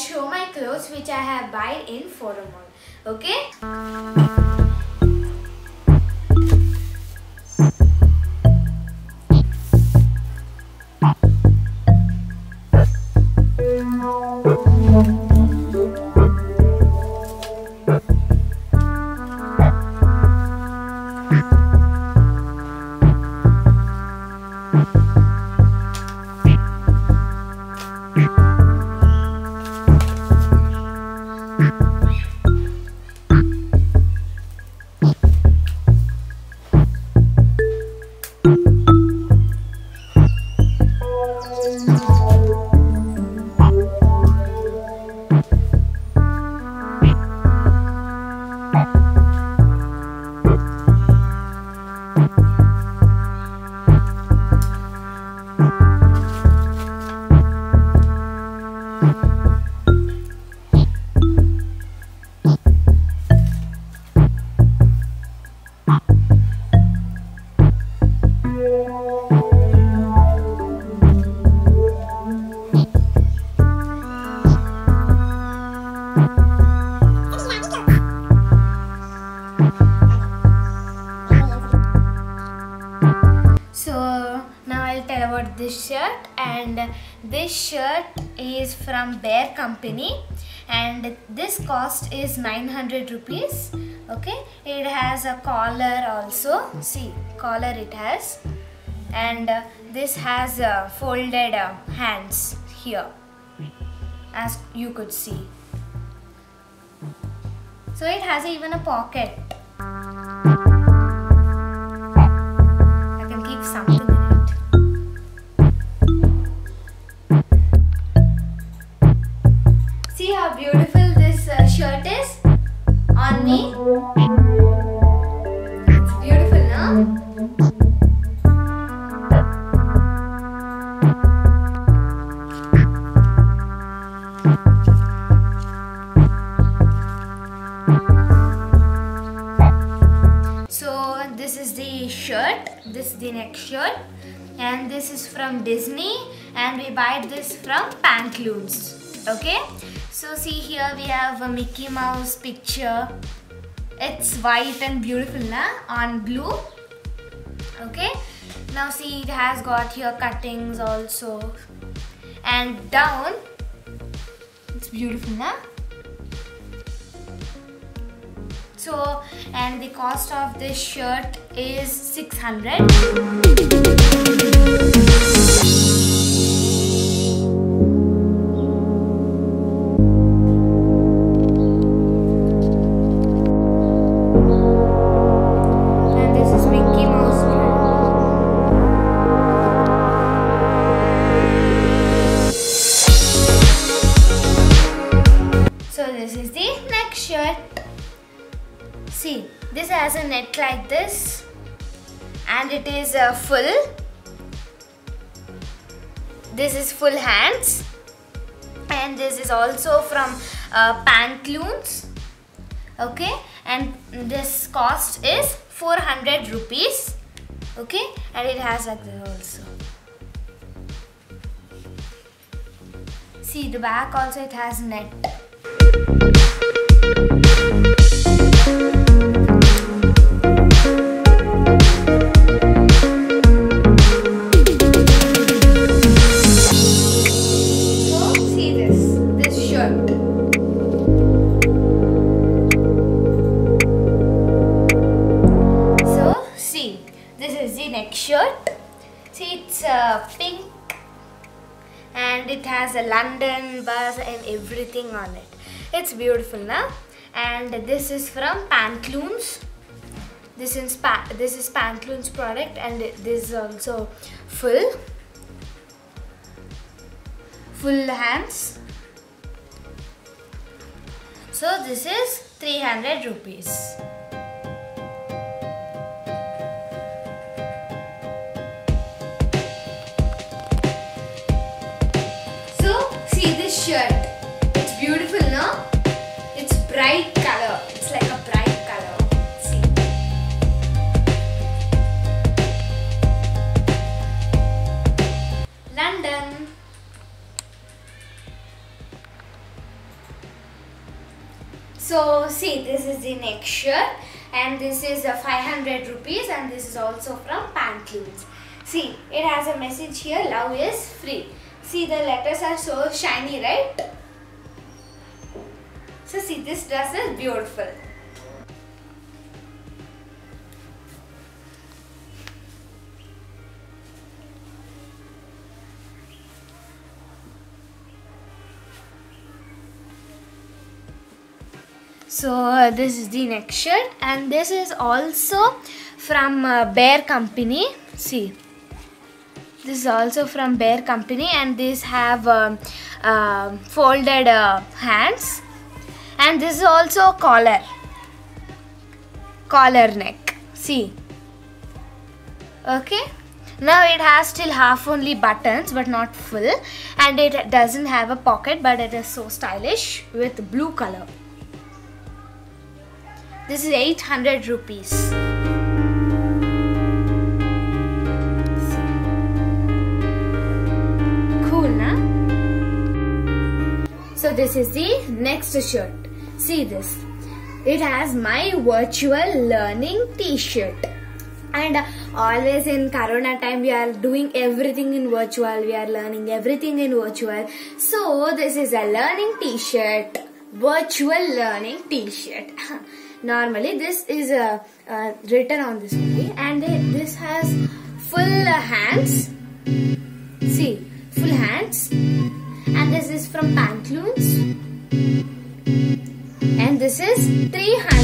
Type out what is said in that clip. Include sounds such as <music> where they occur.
show my clothes which I have bought in Forum Mall. Okay? So this shirt is from Bear Company. And this cost is 900 rupees. Okay? It has a collar also. See collar it has. And uh, this has uh, folded uh, hands here. As you could see. So it has even a pocket shirt and this is from Disney and we buy this from Pantaloons. Okay, so see here we have a Mickey Mouse picture. It's white and beautiful na? on blue. Okay, now see it has got here cuttings also and down it's beautiful na? So, and the cost of this shirt is 600. Net like this and it is uh, full. This is full hands and this is also from uh, Pantaloons. Okay, and this cost is 400 rupees. Okay, and it has like this also. See the back also it has net. Next shirt. See, it's uh, pink and it has a London bus and everything on it. It's beautiful, na? And this is from Pantaloons. This is pa this is Pantaloons product and this is also full full hands. So this is 300 rupees. So see this is the next shirt and this is a 500 rupees and this is also from Pantaloons. See it has a message here love is free. See the letters are so shiny right? So see this dress is beautiful. So uh, this is the next shirt and this is also from uh, Bear Company. See, this is also from Bear Company and these have um, uh, folded uh, hands and this is also collar, collar neck. See, okay. Now it has still half only buttons but not full and it doesn't have a pocket but it is so stylish with blue color. This is 800 rupees. Cool, na? So this is the next shirt. See this. It has my virtual learning t-shirt. And always in corona time we are doing everything in virtual. We are learning everything in virtual. So this is a learning t-shirt. Virtual learning t-shirt. <laughs> normally this is uh, uh, written on this only and this has full hands. See full hands. And this is from pantaloons. And this is 300 rupees